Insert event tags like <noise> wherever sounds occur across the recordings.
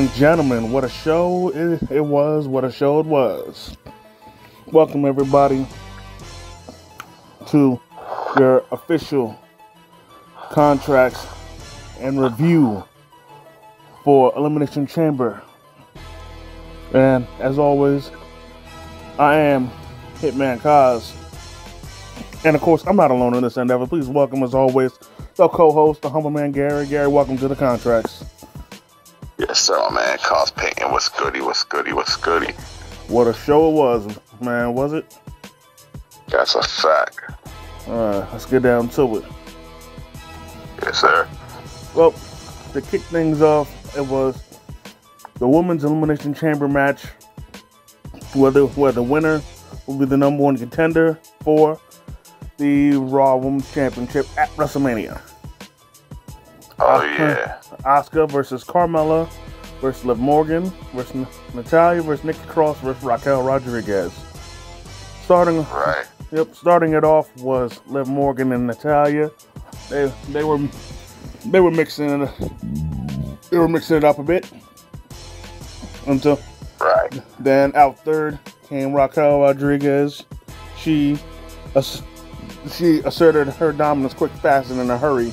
and gentlemen, what a show it, it was, what a show it was. Welcome, everybody, to your official contracts and review for Elimination Chamber. And as always, I am Hitman Coz. And of course, I'm not alone in this endeavor. Please welcome, as always, the co host, the humble man, Gary. Gary, welcome to the contracts. Yes, sir, man. Coz Payton, what's goody, what's goody, what's goody? What a show it was, man, was it? That's a fact. Alright, let's get down to it. Yes, sir. Well, to kick things off, it was the Women's Elimination Chamber match Whether the, where the winner will be the number one contender for the Raw Women's Championship at WrestleMania. Oh, yeah. Asuka versus Carmella versus Liv Morgan versus Natalya versus Nikki Cross versus Raquel Rodriguez. Starting Right. Yep, starting it off was Liv Morgan and Natalya. They they were they were mixing it they were mixing it up a bit. Until Right. then out third came Raquel Rodriguez. She she asserted her dominance quick, fast, and in a hurry.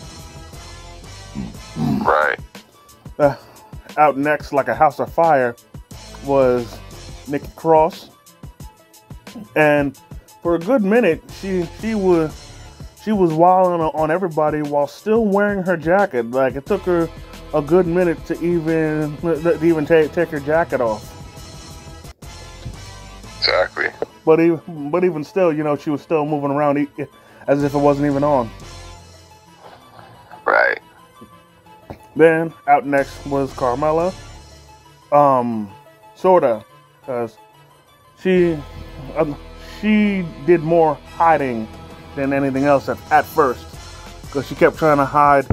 Uh, out next, like a house of fire, was Nikki Cross, and for a good minute, she she was she was wilding on everybody while still wearing her jacket. Like it took her a good minute to even to even take take her jacket off. Exactly. But even but even still, you know, she was still moving around as if it wasn't even on. Right. Then out next was Carmella. Um, sorta, cause she um, she did more hiding than anything else at, at first, cause she kept trying to hide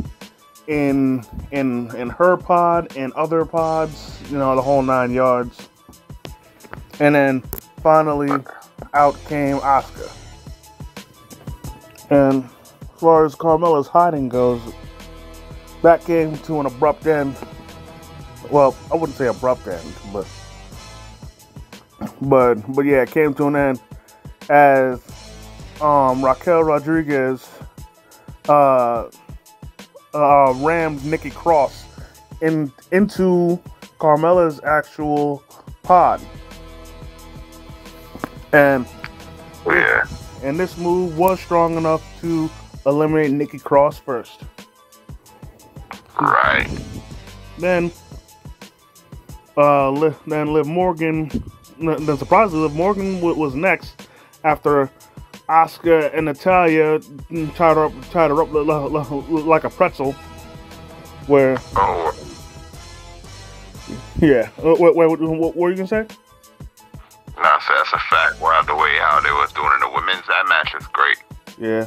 in in in her pod and other pods, you know, the whole nine yards. And then finally, out came Asuka. And as far as Carmella's hiding goes, that came to an abrupt end. Well, I wouldn't say abrupt end, but but but yeah, it came to an end as um, Raquel Rodriguez uh, uh, rammed Nikki Cross in into Carmella's actual pod, and and this move was strong enough to eliminate Nikki Cross first. Right. Then, uh, then Liv Morgan. Then surprisingly, Liv Morgan wa- was next after Asuka and Natalya tied her up, tied her up li- li- li- like a pretzel. Where, Oh, yeah, uh, wait, wait, what, were you gonna say? nah, so that's a fact. Wow, the way how they was doing in the women's, that match was great. Yeah,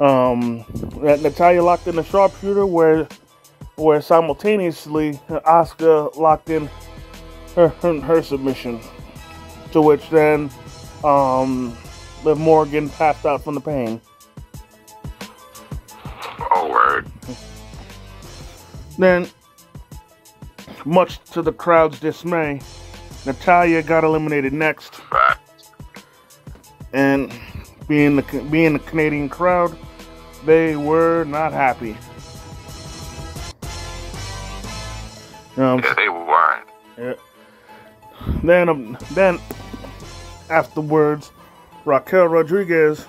um, that Natalya locked in the sharpshooter, where, where simultaneously Asuka locked in her her, her submission, to which then, um, Liv Morgan passed out from the pain. Oh, word. Then, much to the crowd's dismay, Natalya got eliminated next, Right. and being the being the Canadian crowd, they were not happy. Um, Yeah, they weren't. yeah. Then, um, then afterwards, Raquel Rodriguez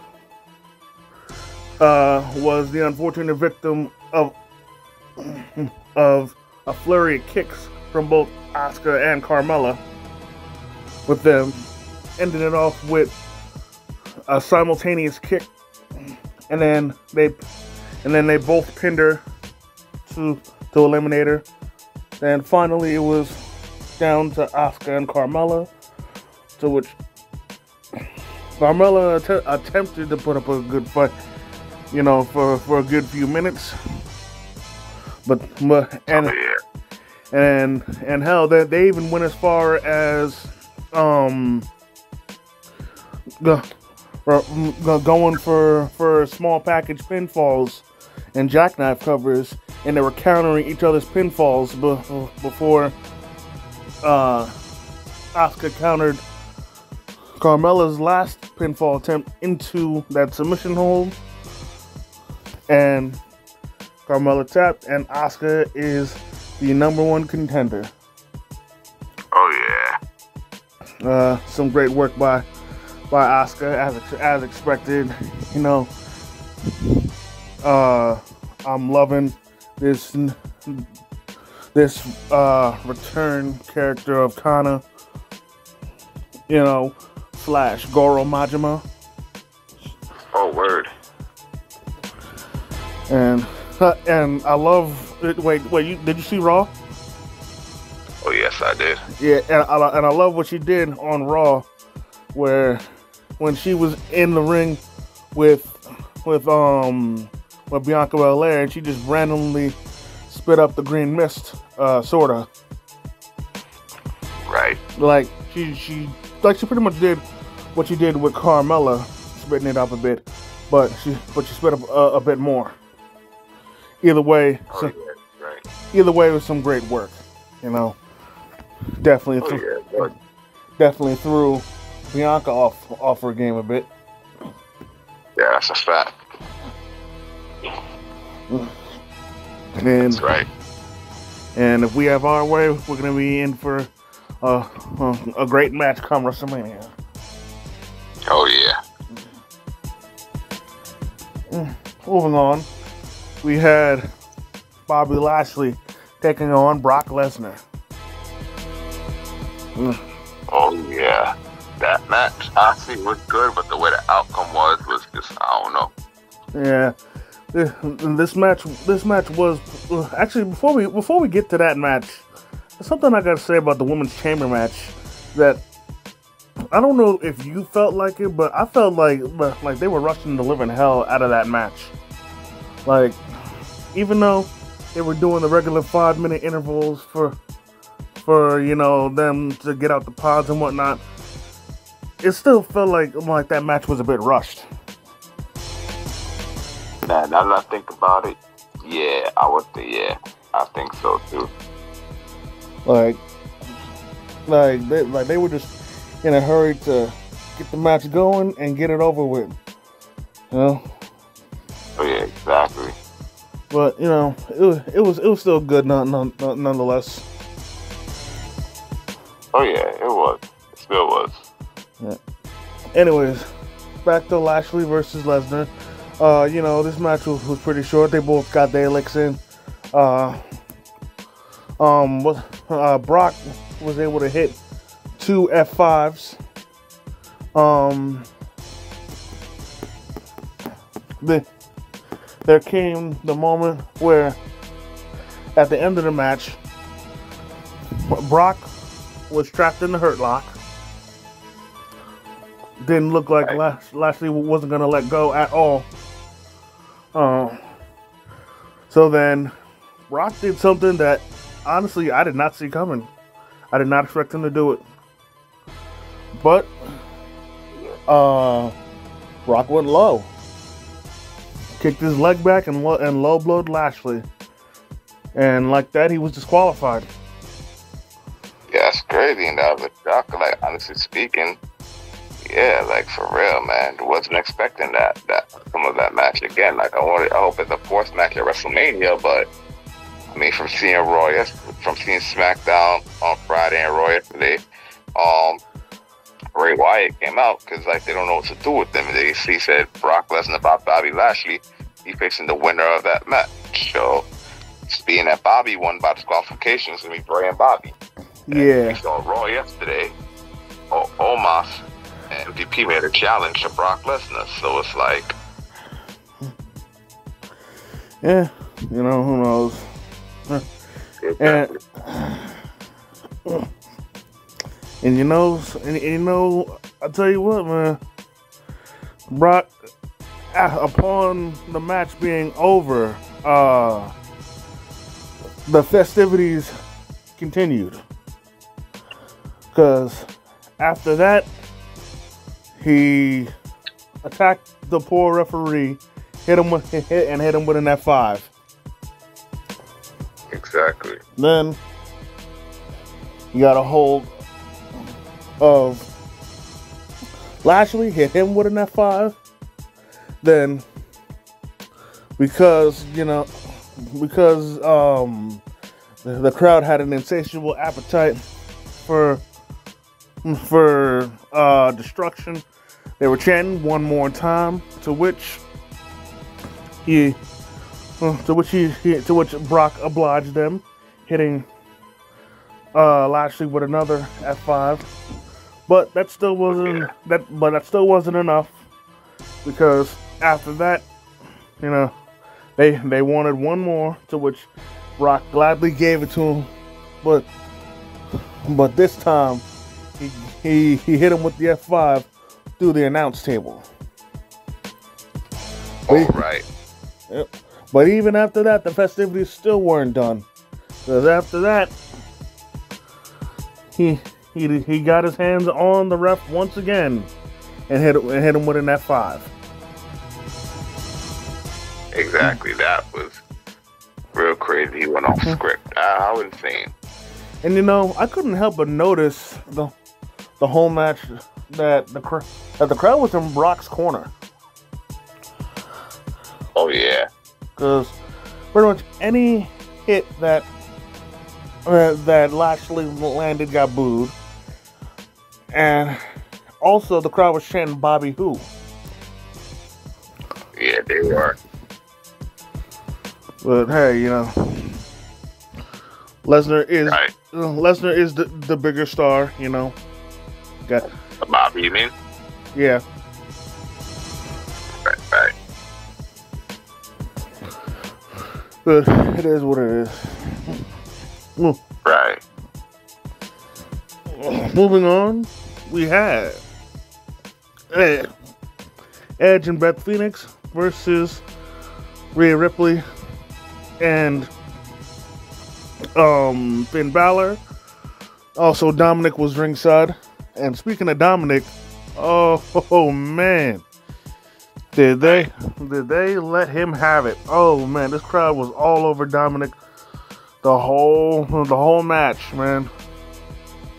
uh, was the unfortunate victim of <clears throat> of a flurry of kicks from both Asuka and Carmella, with them ending it off with a simultaneous kick, and then they and then they both pinned her to to eliminate her. Then finally, it was down to Asuka and Carmella, to which Carmella att- attempted to put up a good fight, you know, for, for a good few minutes. But, but and and and hell, they, they even went as far as um go, go- going for for small package pinfalls and jackknife covers, and they were countering each other's pinfalls be- before uh, Asuka countered Carmella's last pinfall attempt into that submission hold, and Carmella tapped, and Asuka is the number one contender. Oh yeah. Uh, some great work by by Asuka as as expected. You know, uh, I'm loving this this uh, return character of Kana. You know, slash Goro Majima. Oh, word. And and I love. It. Wait, wait. You, did you see Raw? Oh yes, I did. Yeah, and I, and I love what she did on Raw, where when she was in the ring with with um with Bianca Belair, and she just randomly spit up the green mist, uh, sorta. Right. Like she she like she pretty much did what she did with Carmella, spitting it up a bit, but she but she spit up a, a bit more. Either way, oh, yeah, right. either way, it was some great work. You know, definitely, oh, th- yeah, definitely threw Bianca off off her game a bit. Yeah, that's a fact. And, that's right. And if we have our way, we're going to be in for a, a, a great match come WrestleMania. Oh yeah. Mm, moving on, we had Bobby Lashley taking on Brock Lesnar. Mm. Oh yeah, that match honestly was good, but the way the outcome was was just I don't know. Yeah, Uh, this match this match was uh, actually before we before we get to that match, there's something I gotta say about the women's chamber match that I don't know if you felt like it, but I felt like like they were rushing the living hell out of that match. Like, even though they were doing the regular five minute intervals for for you know them to get out the pods and whatnot, it still felt like like that match was a bit rushed. Nah, now that I think about it, yeah, I would say yeah, I think so too. Like, like they like they were just in a hurry to get the match going and get it over with. You know? Oh yeah, exactly. But you know, it was it was it was still good, none, none, nonetheless. Oh yeah, it was. It still was. Yeah. Anyways, back to Lashley versus Lesnar. Uh, you know, this match was, was pretty short. They both got their licks in. Uh, um, uh, Brock was able to hit two F5s. Um, the, there came the moment where, at the end of the match, Brock was trapped in the hurt lock. Didn't look like right. Lashley wasn't going to let go at all. Uh, so then, Brock did something that honestly I did not see coming. I did not expect him to do it. But uh, Brock went low, kicked his leg back, and lo- and low blowed Lashley, and like that he was disqualified. Yeah, that's crazy. And that was a shock. Like honestly speaking, yeah, like for real, man. Wasn't expecting that that some of that match again. Like I wanted, I hope it's a fourth match at WrestleMania, but I mean, from seeing Raw, from seeing SmackDown on Friday and Raw yesterday, um, Bray Wyatt came out because like they don't know what to do with them. They he said Brock Lesnar about Bobby Lashley. He facing the winner of that match. So, being that Bobby won by disqualification, it's gonna be Bray and Bobby. Yeah. And we saw Raw yesterday. O- Omos MVP made a challenge to Brock Lesnar. So it's like, yeah, you know who knows. And, and you know, and, you know, I tell you what, man, Brock, upon the match being over, uh, the festivities continued. Because after that, he attacked the poor referee, hit him with, hit, and hit him with an F5. Exactly. Then you got a hold of Lashley, hit him with an F5. Then, because, you know, because um, the, the crowd had an insatiable appetite for for uh, destruction, they were chanting one more time, to which he uh, to which he, he, to which Brock obliged them, hitting uh, Lashley with another F5. But that still wasn't that. But that still wasn't enough because after that, you know, they they wanted one more, to which Brock gladly gave it to him. But but this time, he he, he hit him with the F5 through the announce table. All right. Yep. But even after that, the festivities still weren't done. Because after that, he he he got his hands on the ref once again and hit and hit him with an F5. Exactly. That was real crazy. He went off Mm-hmm. script. Ah, How insane. And you know, I couldn't help but notice the the whole match that the cr- that the crowd was in Brock's corner. Oh yeah. because pretty much any hit that uh, that Lashley landed got booed, and also the crowd was chanting Bobby Who. Yeah, they were. But hey, you know, Lesnar is Right. Lesnar is the the bigger star. You know, got Bobby, you mean? yeah. Right, right. But it is what it is. Mm. Right. Moving on, we have Edge and Beth Phoenix versus Rhea Ripley and um, Finn Balor. Also, Dominik was ringside. And speaking of Dominik, oh, <laughs> oh man, did they did they let him have it? Oh man, this crowd was all over Dominik the whole the whole match, man.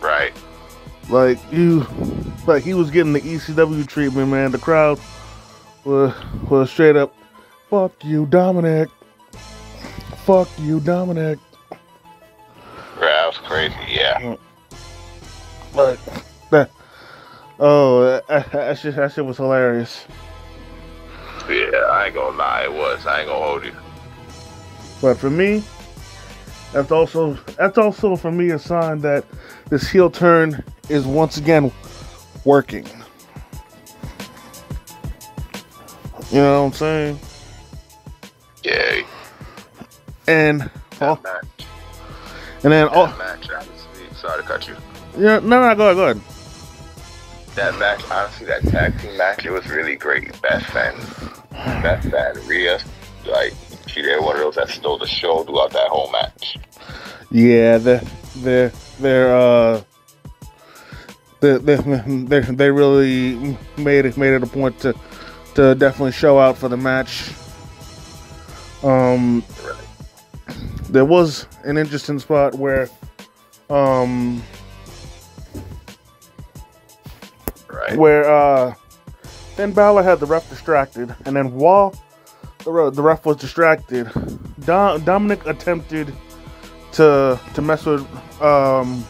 Right. Like you, like he was getting the ECW treatment, man. The crowd was was straight up, "Fuck you, Dominik. Fuck you, Dominik." That was crazy. Yeah. Like that. Oh, that, that shit, that shit was hilarious. Yeah, I ain't gonna lie, it was. I ain't gonna hold you. But for me, that's also that's also for me a sign that this heel turn is once again working. You know what I'm saying? Yeah. And That oh, and then That oh match. Sorry to cut you. yeah, no no go ahead, go ahead. That match, honestly, that tag team match, it was really great. Beth and Beth and Rhea, like, she they're one of those that stole the show throughout that whole match. Yeah, they they they're uh they they they they really made it made it a point to to definitely show out for the match. Um, there was an interesting spot where um Right. where uh Finn Balor had the ref distracted, and then while the the ref was distracted, Dom- Dominik attempted to to mess with um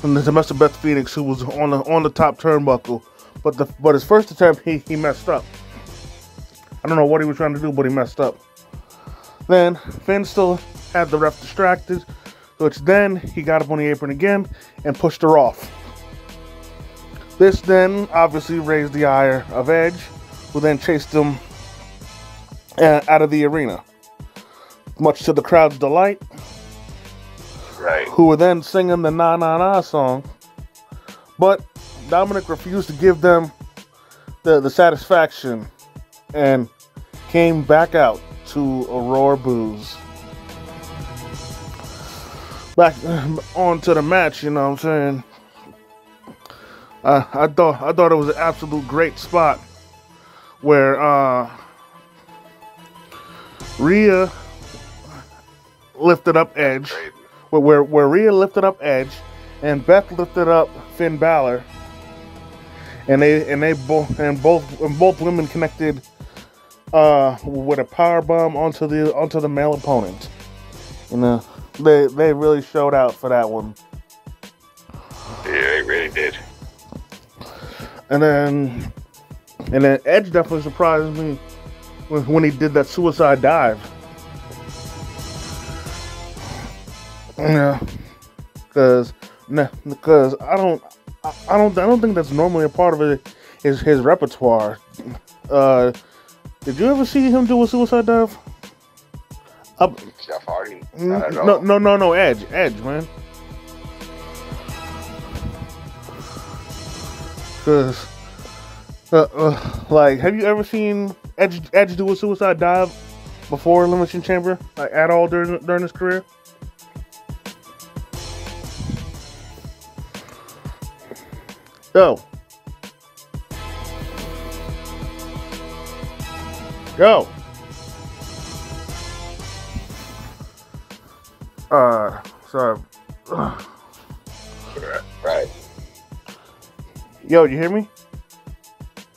to mess with Beth Phoenix, who was on the on the top turnbuckle, but the but his first attempt he he messed up. I don't know what he was trying to do, but he messed up. Then Finn still had the ref distracted, which then he got up on the apron again and pushed her off. This then obviously raised the ire of Edge, who then chased him uh, out of the arena. Much to the crowd's delight, Right. who were then singing the Na Na Na song. But Dominik refused to give them the, the satisfaction and came back out to a roar boos. Back on to the match, you know what I'm saying? Uh, I thought I thought it was an absolute great spot where uh, Rhea lifted up Edge where where Rhea lifted up Edge, and Beth lifted up Finn Balor, and they and they both and both and both women connected uh, with a power bomb onto the onto the male opponent. You know, they they really showed out for that one. Yeah, they really did. And then and then Edge definitely surprised me when, when he did that suicide dive. Yeah, because because I don't I don't I don't think that's normally a part of it, his his repertoire. Uh, did you ever see him do a suicide dive? Up, Jeff Hardy. No, no, no, no. Edge, Edge, man. Cause, uh, uh, like, have you ever seen Edge Edge do a suicide dive before Elimination Chamber, like at all during during his career? Go. Go. Uh, sorry. <sighs> Right. Yo, you hear me?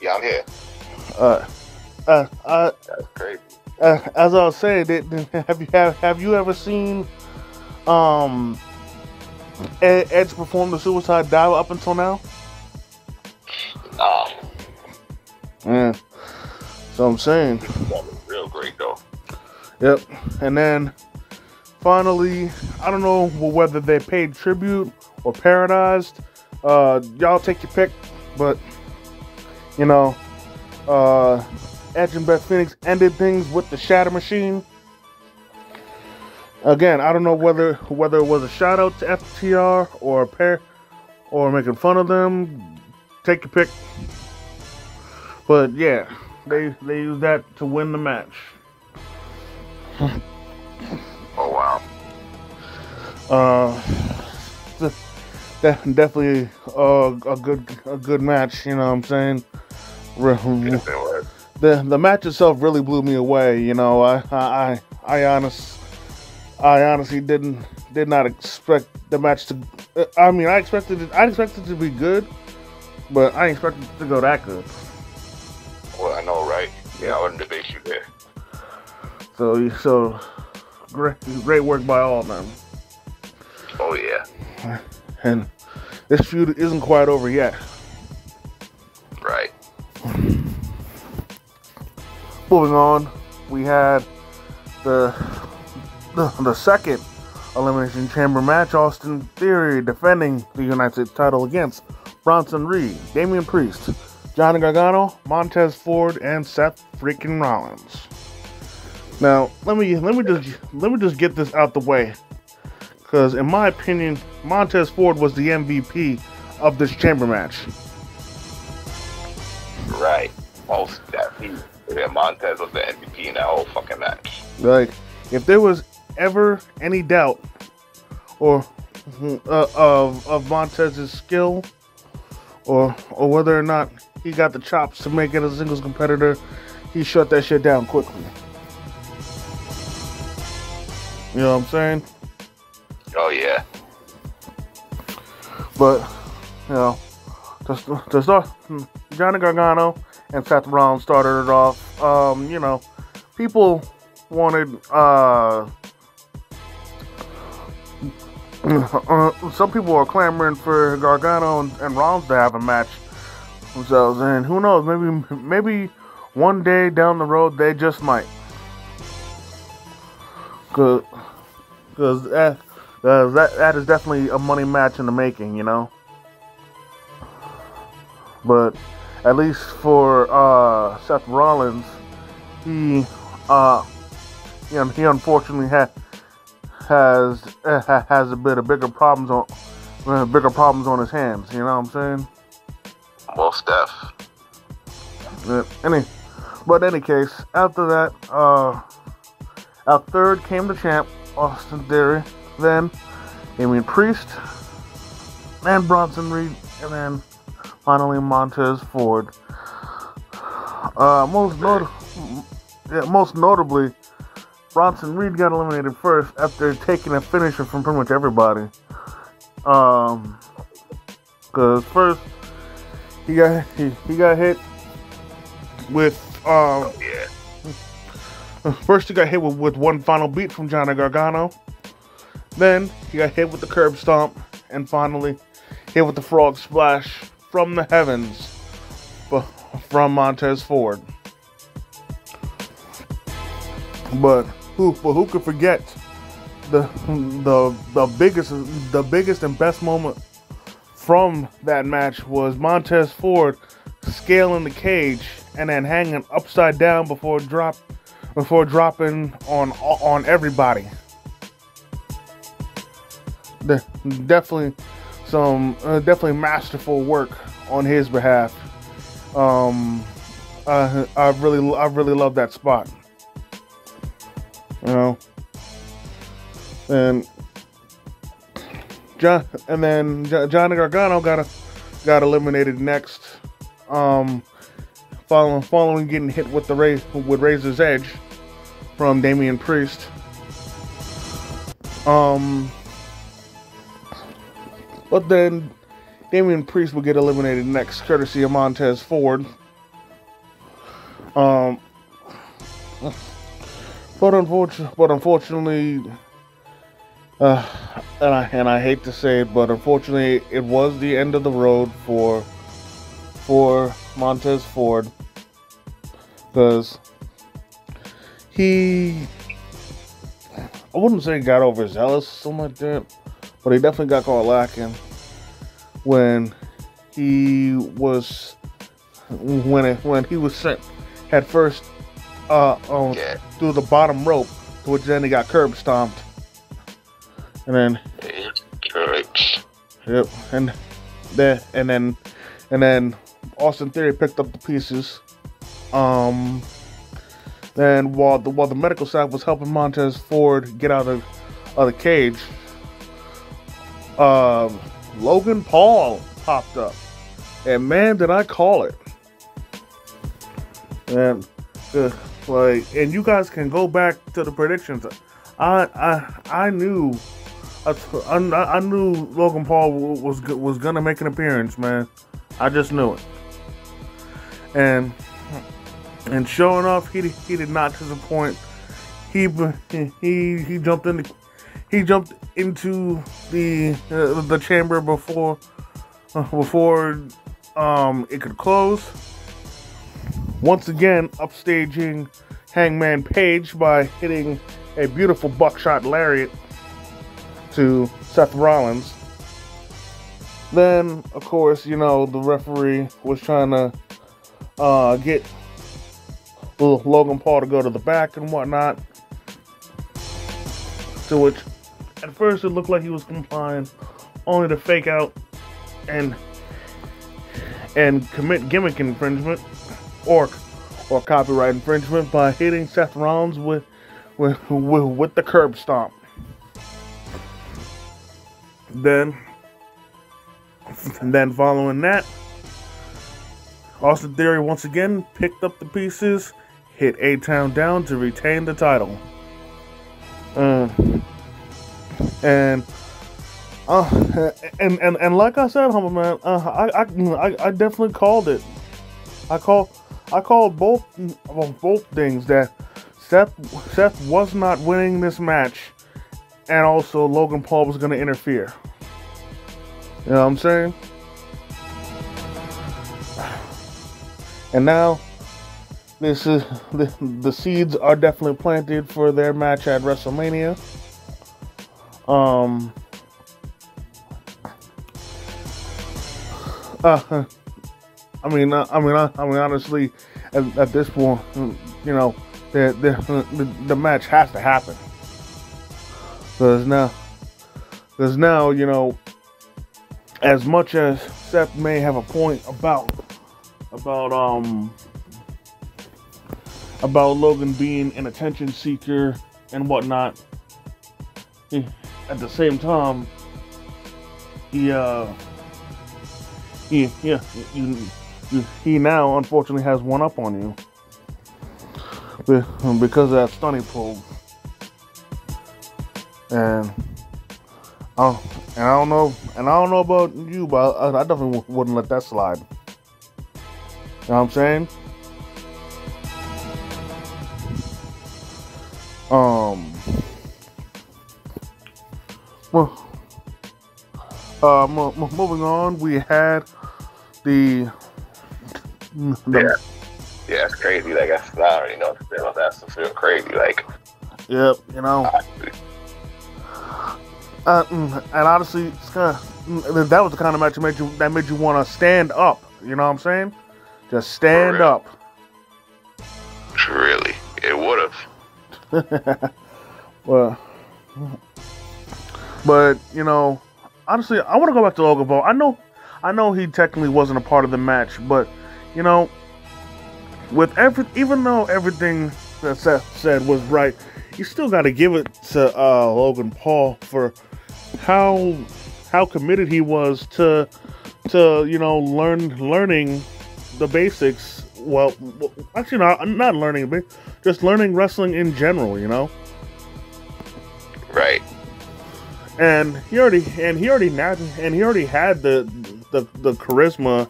Yeah, I'm here. Uh, uh, uh. That's crazy. Uh, as I was saying, have you have have you ever seen um Edge perform the suicide dive up until now? Nah. Yeah. So I'm saying. Real great though. Yep. And then finally, I don't know whether they paid tribute or paradized. Uh, y'all take your pick, but you know, uh, Edge and Beth Phoenix ended things with the Shatter Machine. Again, I don't know whether whether it was a shout out to FTR or a pair or making fun of them. Take your pick. But yeah, they they used that to win the match. oh wow. Uh, definitely uh, a good a good match. You know what I'm saying? The the match itself really blew me away. You know, I I I honest I honestly didn't did not expect the match to. I mean, I expected it. I expected it to be good, but I expected it to go that good. Well, I know, right? Yeah, I wouldn't debate you there. So, so great, great work by all of them. Oh yeah. <laughs> And this feud isn't quite over yet. Right. <laughs> Moving on, we had the the, the second Elimination Chamber match. Austin Theory defending the United States title against Bronson Reed, Damian Priest, Johnny Gargano, Montez Ford, and Seth freaking Rollins. Now, let me let me just let me just get this out the way, because in my opinion, Montez Ford was the MVP of this chamber match. Right, most definitely. Yeah, Montez was the MVP in that whole fucking match. Like, if there was ever any doubt or uh, of of Montez's skill, or or whether or not he got the chops to make it a singles competitor, he shut that shit down quickly. You know what I'm saying? Oh yeah. But you know, to start, hmm, Johnny Gargano and Seth Rollins started it off. Um, you know, people wanted uh, uh, some people are clamoring for Gargano and, and Rollins to have a match themselves, and who knows? Maybe maybe one day down the road they just might. Cause, cause cause that that is definitely a money match in the making, you know. But at least for uh, Seth Rollins, he uh, you know, he unfortunately had has uh, has a bit of bigger problems on uh, bigger problems on his hands. You know what I'm saying? Well, Steph. Yeah, any, but any case, after that, uh, our third came the champ, Austin Theory. Then, Damian Priest, and Bronson Reed, and then finally Montez Ford. Uh, most not- yeah, most notably, Bronson Reed got eliminated first after taking a finisher from pretty much everybody. Um, cause first he got he, he got hit with um Yeah. first he got hit with, with one final beat from Johnny Gargano. Then he got hit with the curb stomp, and finally hit with the frog splash from the heavens from Montez Ford. But who but who could forget the the the biggest the biggest and best moment from that match was Montez Ford scaling the cage and then hanging upside down before drop before dropping on on everybody. De- definitely some uh, definitely masterful work on his behalf. Um, I I really I really love that spot. You know, and John and then Jo- Johnny Gargano got a, got eliminated next. Um, following following getting hit with the raise with Razor's Edge from Damian Priest. Um, but then Damian Priest will get eliminated next, courtesy of Montez Ford. Um, but unfortunately, but unfortunately, uh, and I and I hate to say it, but unfortunately, it was the end of the road for for Montez Ford because he, I wouldn't say got overzealous something like that, but he definitely got caught lacking when he was when it, when he was sent head first uh on Yeah. through the bottom rope, to which then he got curb stomped, and then Correct. Yep, and then and then and then Austin Theory picked up the pieces. Um, then while the while the medical staff was helping Montez Ford get out of, of the cage, um, Logan Paul popped up, and man, did I call it! And uh, like, and you guys can go back to the predictions. I I I knew I, I, I knew Logan Paul was was gonna make an appearance, man. I just knew it. And and sure enough, he he did not disappoint. He he he jumped in the, he jumped into the uh, the chamber before uh, before um it could close. Once again, upstaging Hangman Page by hitting a beautiful buckshot lariat to Seth Rollins. Then, of course, you know, the referee was trying to uh, get Logan Paul to go to the back and whatnot. To which, at first, it looked like he was complying, only to fake out and and commit gimmick infringement or or copyright infringement by hitting Seth Rollins with with with, with the curb stomp. Then, then following that, Austin Theory once again picked up the pieces, hit A Town down to retain the title. Uh, and uh, and, and and like I said, humble man, uh, I, I I definitely called it. I call I called both well, both things that Seth Seth was not winning this match, and also Logan Paul was going to interfere. You know what I'm saying? And now, this is the the seeds are definitely planted for their match at WrestleMania. Um. Uh, I mean, uh, I mean, uh, I mean, honestly, at, at this point, mm, you know, the the, the match has to happen because now, because now, you know, as much as Seth may have a point about about um about Logan being an attention seeker and whatnot, at the same time, he uh he yeah you, he now unfortunately has one up on you because of that stunning pole. And oh, and I don't know, and I don't know about you, but I, I definitely wouldn't let that slide. You know what I'm saying? Um. Well, uh, moving on, we had the. the yeah. Yeah, it's crazy. Like, I, I already know what to say about that. that's feel crazy. Like, yep, you know. Uh, mm, and honestly, it's kind of, mm, that was the kind of match that made you that made you want to stand up. You know what I'm saying? Just stand up. Really, it would have. <laughs> well, but you know, honestly, I want to go back to Logan Paul. I know, I know he technically wasn't a part of the match, but you know, with every, even though everything that Seth said was right, you still got to give it to uh, Logan Paul for how how committed he was to to you know learn learning the basics. Well, actually, not not learning, but just learning wrestling in general. You know. Right. And he already and he already had and he already had the the, the charisma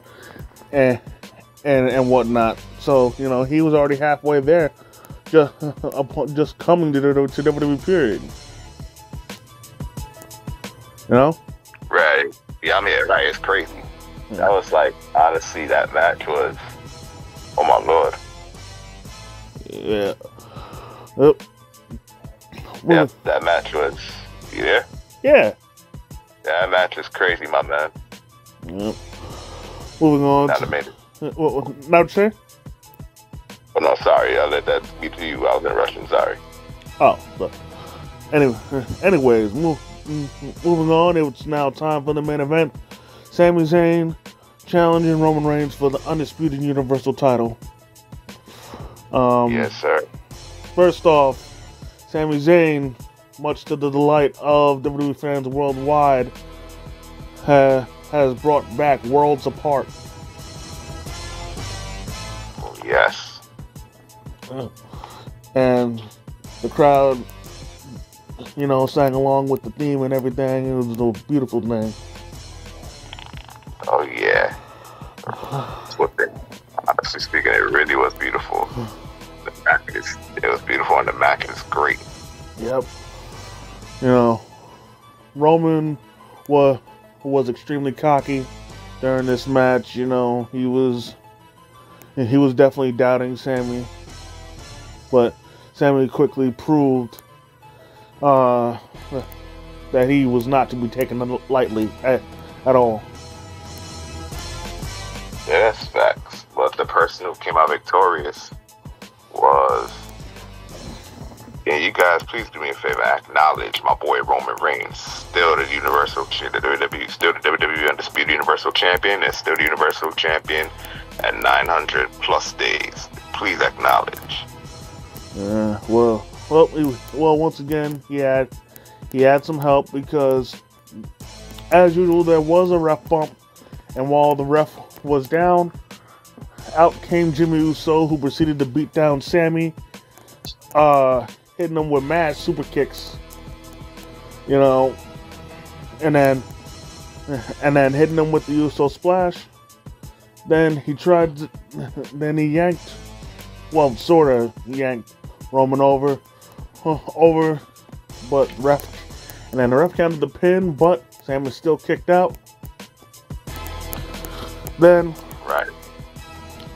and and and whatnot. So you know he was already halfway there, just <laughs> just coming to the to WWE period. You know? Right. Yeah, I mean, right. It's crazy. Yeah. That was like honestly, that match was. Oh my lord. Yeah. Yep. Well, yeah, that match was. You there? Yeah. That match is crazy, my man. Yep. Moving on. Not to, amazing. Uh, what, what, now say? Oh no, sorry. I let that be to you. I was in Russian. Sorry. Oh, but anyway, uh, anyways, move, mm, moving on. It's now time for the main event. Sami Zayn challenging Roman Reigns for the undisputed Universal title. Um, yes, sir. First off, Sami Zayn, much to the delight of WWE fans worldwide, ha- has brought back Worlds Apart. Yes. And the crowd, you know, sang along with the theme and everything. It was a beautiful thing. Oh yeah. honestly speaking, it really was beautiful. The match is it was beautiful and the match is great. Yep. You know, Roman was was extremely cocky during this match. You know, he was he was definitely doubting Sami, but Sami quickly proved uh, that he was not to be taken lightly at, at all. Yes, facts. But the person who came out victorious was. You guys, please do me a favor. Acknowledge my boy Roman Reigns, still the Universal, the WWE, still the WWE Undisputed Universal Champion, and still the Universal Champion at 900 plus days. Please acknowledge. Yeah, well, well, well. Once again, he had he had some help because, as usual, there was a ref bump, and while the ref was down, out came Jimmy Uso, who proceeded to beat down Sami. uh, hitting him with mad super kicks. You know, and then and then hitting him with the Uso splash then he tried, to, <laughs> then he yanked, well, sort of yanked Roman over, <laughs> over, but ref, and then the ref counted the pin, but Sam is still kicked out. Then, right,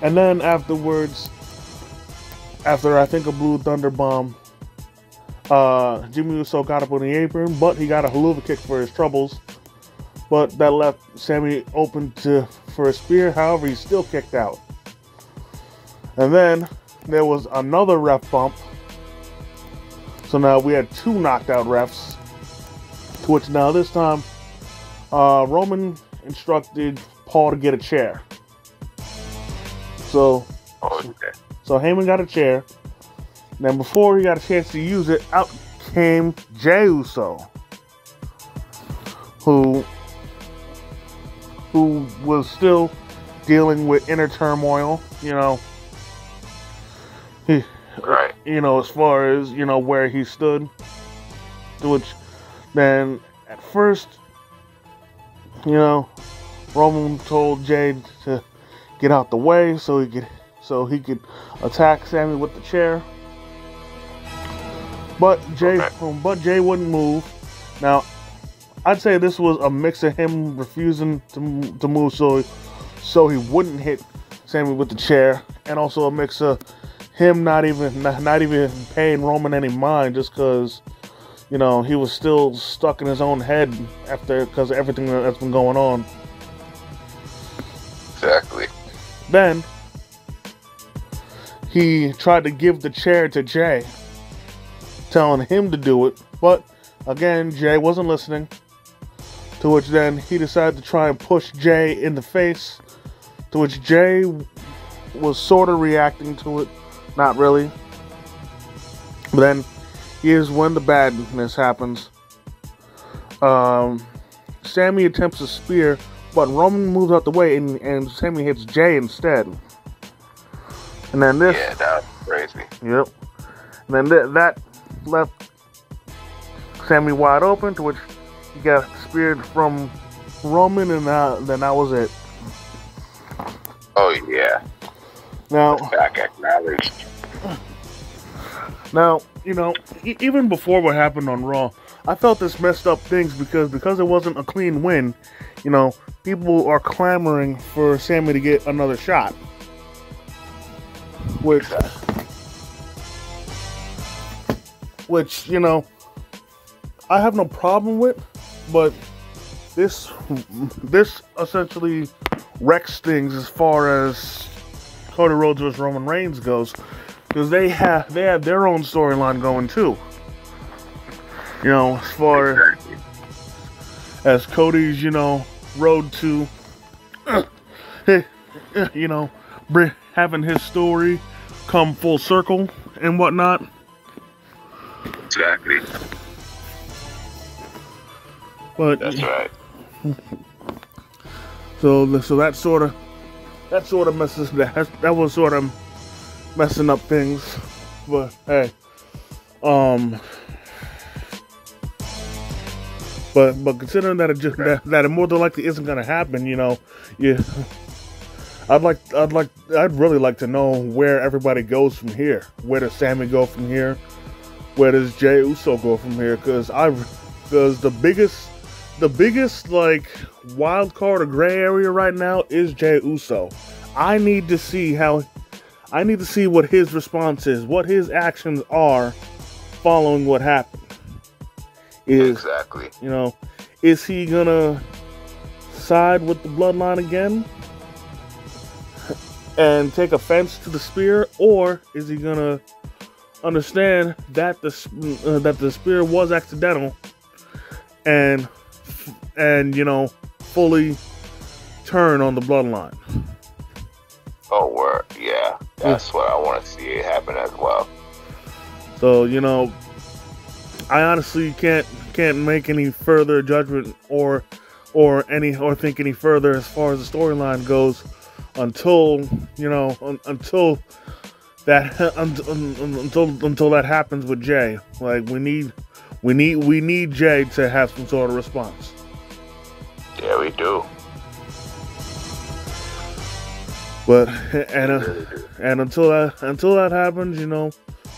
and then afterwards, after I think a blue thunder bomb, uh, Jimmy Uso got up on the apron, but he got a Helluva Kick for his troubles but that left Sami open to for a spear. However, he still kicked out. And then there was another ref bump. So now we had two knocked out refs. To which now this time, uh, Roman instructed Paul to get a chair. So, okay. so Heyman got a chair. Then before he got a chance to use it, out came Jey Uso, who who was still dealing with inner turmoil, you know. He, right. You know, as far as, you know, where he stood. Which Then at first, you know, Roman told Jey to get out the way so he could so he could attack Sami with the chair. But Jey, Okay. but Jey wouldn't move. Now, I'd say this was a mix of him refusing to, to move so so he wouldn't hit Sami with the chair, and also a mix of him not even not, not even paying Roman any mind just because you know he was still stuck in his own head after because everything that's been going on. Exactly. Then he tried to give the chair to Jey, telling him to do it, but again, Jey wasn't listening. To which then he decided to try and push Jey in the face, to which Jey was sort of reacting to it, not really. But then here's when the badness happens. Um, Sami attempts a spear, but Roman moves out the way and, and Sami hits Jey instead. And then this, Yeah, that was crazy. yep. And then th- that left Sami wide open, to which he got speared from Roman, and uh, then that was it. Oh yeah, Now, back acknowledged. Now, you know, e- even before what happened on Raw, I felt this messed up things because because it wasn't a clean win. You know, people are clamoring for Sami to get another shot, which, which you know, I have no problem with, but this this essentially wrecks things as far as Cody Rhodes versus Roman Reigns goes because they have they have their own storyline going too. You know, as far as Cody's, you know, road to, <coughs> you know, having his story come full circle and whatnot. Exactly. But That's <laughs> right. so so that sort of that sort of messes that that was sort of messing up things. But hey, um, but but considering that it just that, that it more than likely isn't gonna happen, you know, yeah. I'd like, I'd like, I'd really like to know where everybody goes from here. Where does Sami go from here? Where does Jey Uso go from here? Because I, because the biggest, the biggest like wild card or gray area right now is Jey Uso. I need to see how, I need to see what his response is, what his actions are, following what happened. Is Exactly. you know, is he gonna side with the bloodline again <laughs> and take offense to the spear, or is he gonna understand that the uh, that the spear was accidental and and you know fully turn on the bloodline? Oh, word. Yeah, that's what I want to see it happen as well. So you know, I honestly can't can't make any further judgment or or any or think any further as far as the storyline goes until you know un, until that <laughs> un, un, un- until until that happens with Jey. Like we need we need we need Jey to have some sort of response. Yeah, we do. But <laughs> and uh. And until that until that happens, you know,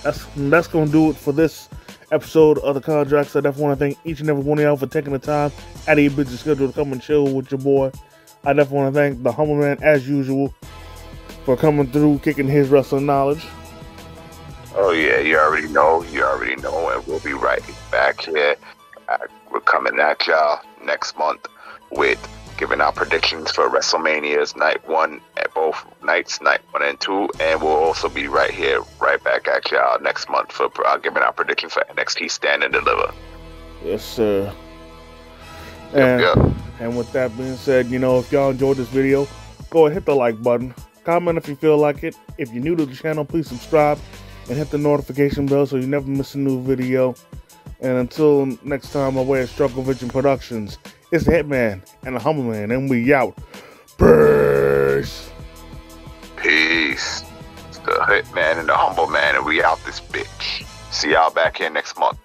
that's that's gonna do it for this episode of the contracts. I definitely want to thank each and every one of y'all for taking the time out of your busy schedule to come and chill with your boy. I definitely want to thank the humble man as usual for coming through, kicking his wrestling knowledge. Oh yeah, you already know. You already know, and we'll be right back here. Uh, we're coming at y'all next month with giving our predictions for WrestleMania's night one at both nights, night one and two, and we'll also be right here, right back at y'all next month for uh, giving our predictions for NXT Stand and Deliver. Yes, sir. Yep, And, yep. and with that being said, you know, if y'all enjoyed this video, go ahead hit the like button. Comment if you feel like it. If you're new to the channel, please subscribe and hit the notification bell so you never miss a new video. And until next time, away at Struggle Vision Productions, it's the Hitman and the Humble Man, and we out. Peace. Peace. It's the Hitman and the Humble Man, and we out this bitch. See y'all back here next month.